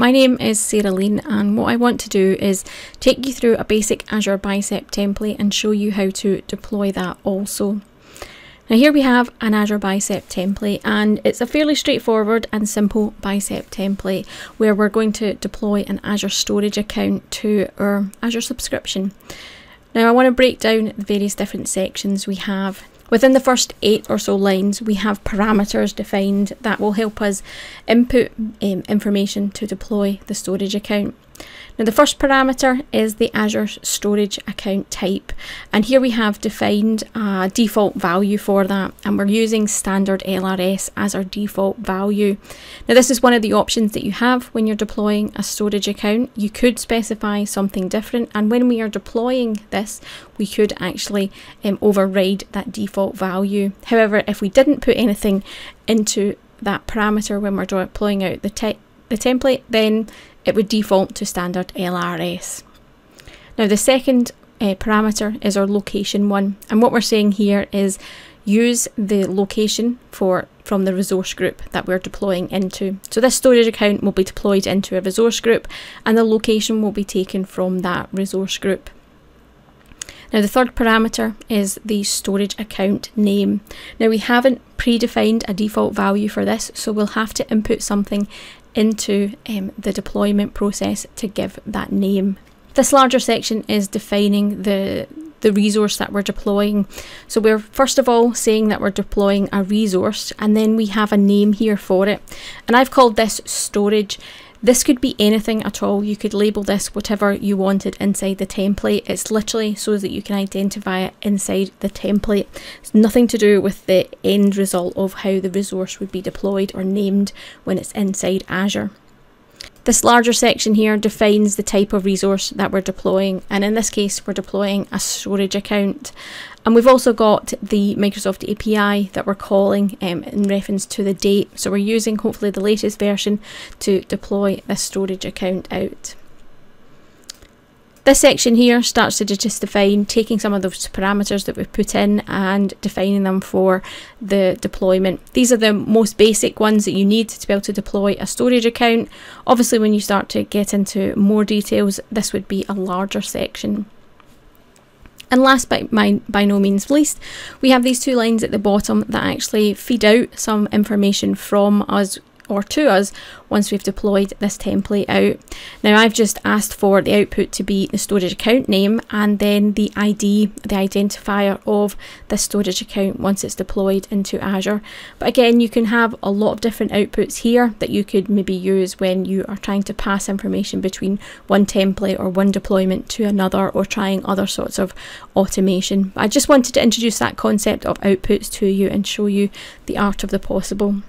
my name is Sarah Lean and what I want to do is take you through a basic Azure Bicep template and show you how to deploy that also. Now here we have an Azure Bicep template and it's a fairly straightforward and simple Bicep template where we're going to deploy an Azure storage account to our Azure subscription. Now I want to break down the various different sections we have Within the first eight or so lines, we have parameters defined that will help us input um, information to deploy the storage account. Now the first parameter is the Azure storage account type and here we have defined a default value for that and we're using standard LRS as our default value. Now this is one of the options that you have when you're deploying a storage account. You could specify something different and when we are deploying this we could actually um, override that default value. However if we didn't put anything into that parameter when we're deploying out the, te the template then it would default to standard LRS. Now the second uh, parameter is our location one and what we're saying here is use the location for from the resource group that we're deploying into. So this storage account will be deployed into a resource group and the location will be taken from that resource group. Now the third parameter is the storage account name. Now we haven't predefined a default value for this so we'll have to input something into um, the deployment process to give that name. This larger section is defining the the resource that we're deploying. So we're first of all saying that we're deploying a resource and then we have a name here for it. And I've called this storage this could be anything at all. You could label this whatever you wanted inside the template. It's literally so that you can identify it inside the template. It's nothing to do with the end result of how the resource would be deployed or named when it's inside Azure. This larger section here defines the type of resource that we're deploying and in this case we're deploying a storage account and we've also got the Microsoft API that we're calling um, in reference to the date so we're using hopefully the latest version to deploy this storage account out. This section here starts to just define taking some of those parameters that we've put in and defining them for the deployment. These are the most basic ones that you need to be able to deploy a storage account. Obviously when you start to get into more details this would be a larger section. And last but by, by no means least, we have these two lines at the bottom that actually feed out some information from us or to us once we've deployed this template out. Now I've just asked for the output to be the storage account name and then the ID, the identifier of the storage account once it's deployed into Azure. But again, you can have a lot of different outputs here that you could maybe use when you are trying to pass information between one template or one deployment to another or trying other sorts of automation. I just wanted to introduce that concept of outputs to you and show you the art of the possible.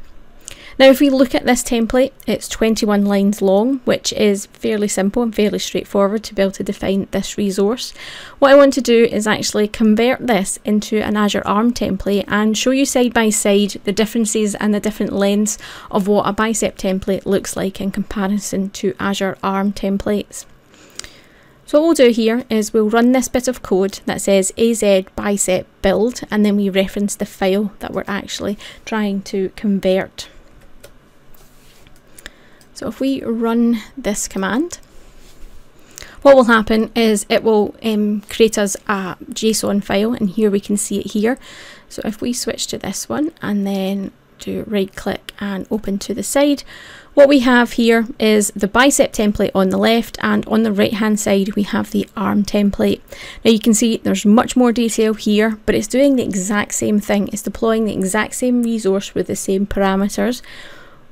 Now if we look at this template, it's 21 lines long, which is fairly simple and fairly straightforward to be able to define this resource. What I want to do is actually convert this into an Azure ARM template and show you side by side the differences and the different lengths of what a bicep template looks like in comparison to Azure ARM templates. So what we'll do here is we'll run this bit of code that says az bicep build and then we reference the file that we're actually trying to convert. So if we run this command, what will happen is it will um, create us a JSON file and here we can see it here. So if we switch to this one and then do right click and open to the side, what we have here is the bicep template on the left and on the right hand side we have the arm template. Now you can see there's much more detail here but it's doing the exact same thing. It's deploying the exact same resource with the same parameters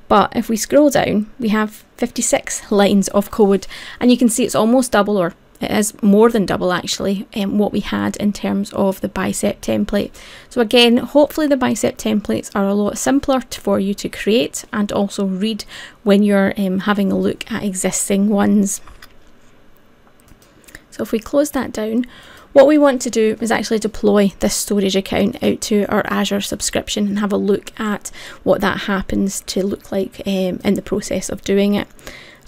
but if we scroll down, we have 56 lines of code and you can see it's almost double or it is more than double actually um, what we had in terms of the bicep template. So again, hopefully the bicep templates are a lot simpler for you to create and also read when you're um, having a look at existing ones. So if we close that down, what we want to do is actually deploy this storage account out to our Azure subscription and have a look at what that happens to look like um, in the process of doing it.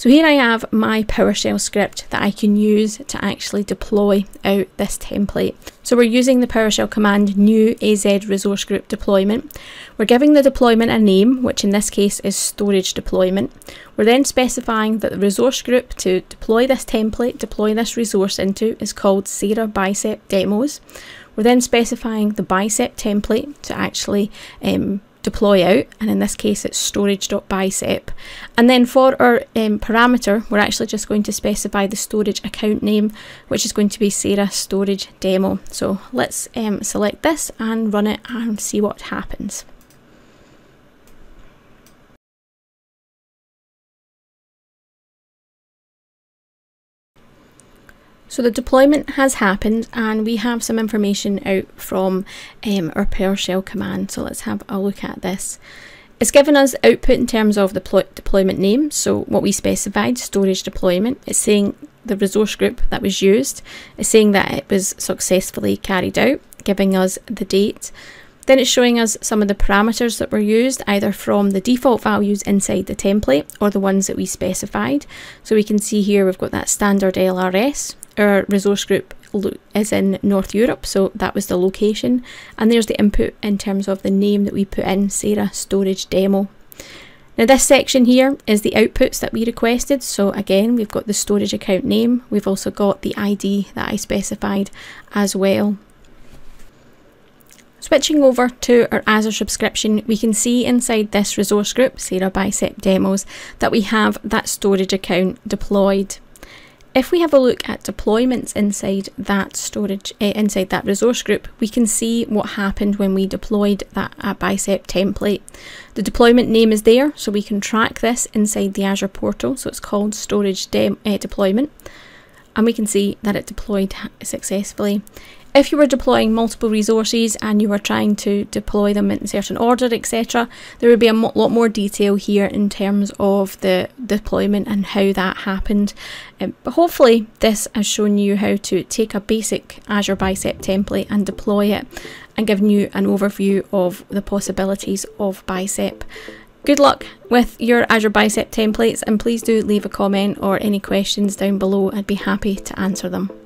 So here I have my PowerShell script that I can use to actually deploy out this template. So we're using the PowerShell command new AZ resource group deployment. We're giving the deployment a name, which in this case is storage deployment. We're then specifying that the resource group to deploy this template, deploy this resource into is called Sarah Bicep Demos. We're then specifying the bicep template to actually um, deploy out, and in this case it's storage.bicep. And then for our um, parameter, we're actually just going to specify the storage account name, which is going to be Sarah Storage Demo. So let's um, select this and run it and see what happens. So the deployment has happened and we have some information out from um, our PowerShell command. So let's have a look at this. It's given us output in terms of the deployment name, so what we specified, storage deployment. It's saying the resource group that was used. It's saying that it was successfully carried out, giving us the date. Then it's showing us some of the parameters that were used, either from the default values inside the template or the ones that we specified. So we can see here we've got that standard LRS, our resource group is in North Europe, so that was the location. And there's the input in terms of the name that we put in, Sarah Storage Demo. Now this section here is the outputs that we requested. So again, we've got the storage account name. We've also got the ID that I specified as well. Switching over to our Azure subscription, we can see inside this resource group, Sarah Bicep Demos, that we have that storage account deployed. If we have a look at deployments inside that storage, uh, inside that resource group, we can see what happened when we deployed that uh, bicep template. The deployment name is there, so we can track this inside the Azure portal. So it's called storage de uh, deployment. And we can see that it deployed successfully. If you were deploying multiple resources and you were trying to deploy them in certain order, etc., there would be a lot more detail here in terms of the deployment and how that happened. Um, but hopefully, this has shown you how to take a basic Azure Bicep template and deploy it and given you an overview of the possibilities of Bicep. Good luck with your Azure Bicep templates and please do leave a comment or any questions down below. I'd be happy to answer them.